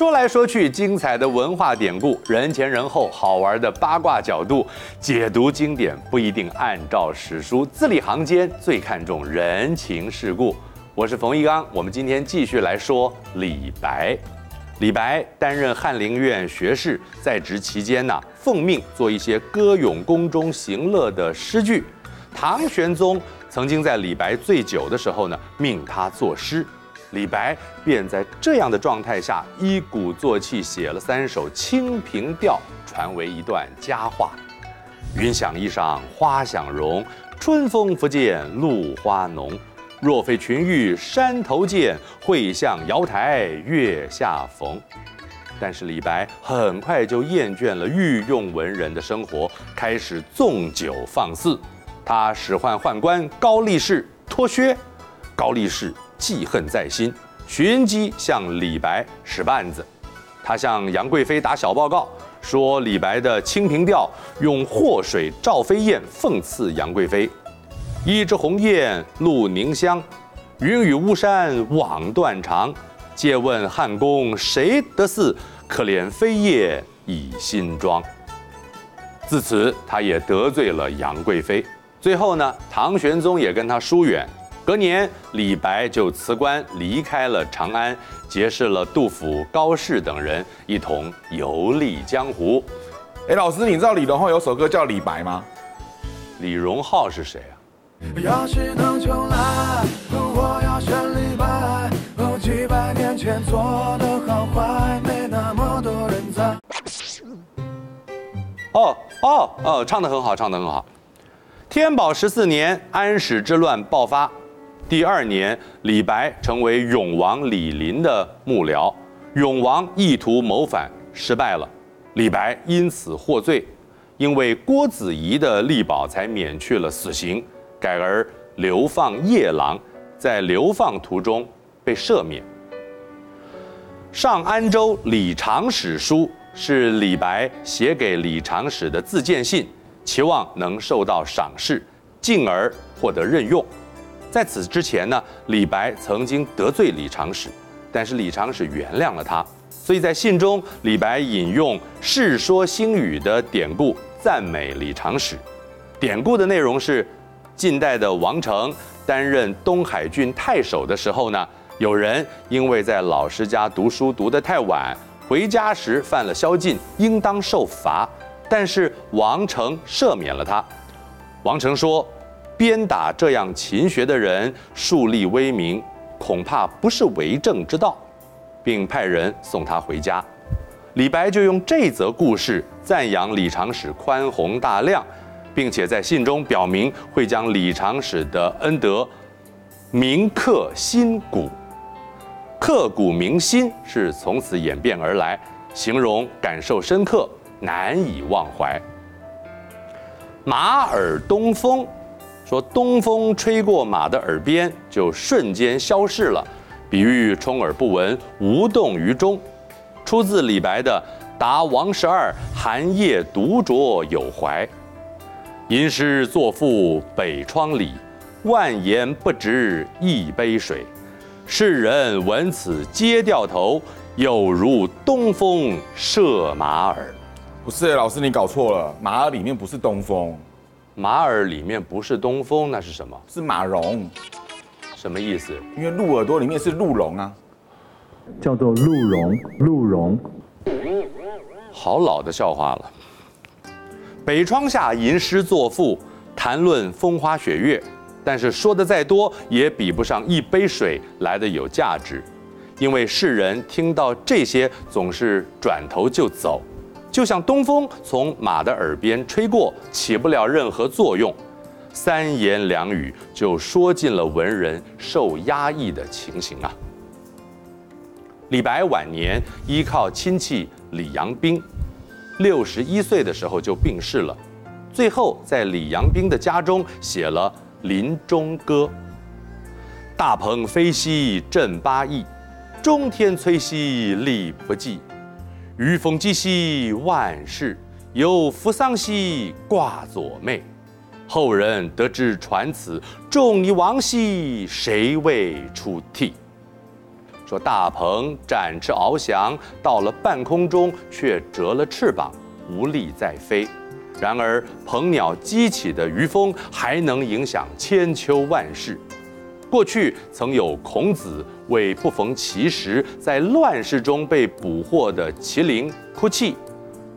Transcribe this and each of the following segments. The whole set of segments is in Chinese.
说来说去，精彩的文化典故，人前人后，好玩的八卦角度，解读经典不一定按照史书，字里行间最看重人情世故。我是冯一刚，我们今天继续来说李白。李白担任翰林院学士，在职期间呢，奉命做一些歌咏宫中行乐的诗句。唐玄宗曾经在李白醉酒的时候呢，命他作诗。李白便在这样的状态下，一鼓作气写了三首《清平调》，传为一段佳话。云想衣裳花想容，春风拂槛露花浓。若非群玉山头见，会向瑶台月下逢。但是李白很快就厌倦了御用文人的生活，开始纵酒放肆。他使唤宦官高力士脱靴，高力士。记恨在心，寻机向李白使绊子。他向杨贵妃打小报告，说李白的《清平调》用祸水赵飞燕讽刺杨贵妃：“一枝红艳露凝香，云雨巫山枉断肠。借问汉宫谁得似？可怜飞燕倚新妆。”自此，他也得罪了杨贵妃。最后呢，唐玄宗也跟他疏远。隔年，李白就辞官离开了长安，结识了杜甫、高适等人，一同游历江湖。哎，老师，你知道李荣浩有首歌叫《李白》吗？李荣浩是谁啊？要是能重来，我要选李白。几百年前做的好坏，没那么多人在。哦哦哦，唱的很好，唱的很好。天宝十四年，安史之乱爆发。第二年，李白成为永王李璘的幕僚，永王意图谋反失败了，李白因此获罪，因为郭子仪的力保才免去了死刑，改而流放夜郎，在流放途中被赦免。上安州李长史书是李白写给李长史的自荐信，期望能受到赏识，进而获得任用。在此之前呢，李白曾经得罪李长史，但是李长史原谅了他。所以在信中，李白引用《世说新语》的典故赞美李长史。典故的内容是，近代的王成担任东海郡太守的时候呢，有人因为在老师家读书读得太晚，回家时犯了宵禁，应当受罚，但是王成赦免了他。王成说。鞭打这样勤学的人，树立威名，恐怕不是为政之道，并派人送他回家。李白就用这则故事赞扬李长史宽宏大量，并且在信中表明会将李长史的恩德铭刻心骨。刻骨铭心是从此演变而来，形容感受深刻，难以忘怀。马耳东风。说东风吹过马的耳边，就瞬间消逝了，比喻充耳不闻，无动于衷。出自李白的《答王十二寒夜独酌有怀》：吟诗作赋北窗里，万言不值一杯水。世人闻此皆掉头，有如东风射马耳。不是，老师你搞错了，马耳里面不是东风。马耳里面不是东风，那是什么？是马绒。什么意思？因为鹿耳朵里面是鹿茸啊，叫做鹿茸。鹿茸，好老的笑话了。北窗下吟诗作赋，谈论风花雪月，但是说的再多，也比不上一杯水来的有价值，因为世人听到这些总是转头就走。就像东风从马的耳边吹过，起不了任何作用，三言两语就说尽了文人受压抑的情形啊。李白晚年依靠亲戚李阳冰，六十一岁的时候就病逝了，最后在李阳冰的家中写了《临终歌》：大鹏飞兮振八翼，中天摧兮力不济。御风击兮万事，有扶桑兮挂左妹。后人得知传此，众尼亡兮谁为出涕？说大鹏展翅翱翔，到了半空中却折了翅膀，无力再飞。然而鹏鸟激起的余风还能影响千秋万世。过去曾有孔子为不逢其时，在乱世中被捕获的麒麟哭泣，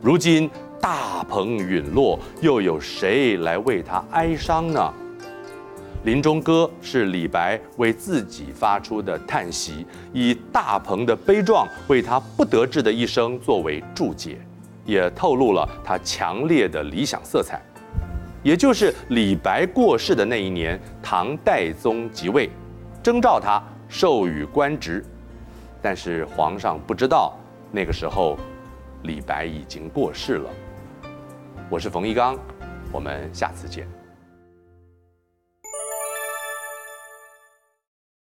如今大鹏陨落，又有谁来为他哀伤呢？《临终歌》是李白为自己发出的叹息，以大鹏的悲壮为他不得志的一生作为注解，也透露了他强烈的理想色彩。也就是李白过世的那一年，唐代宗即位，征召他授予官职，但是皇上不知道，那个时候李白已经过世了。我是冯一刚，我们下次见。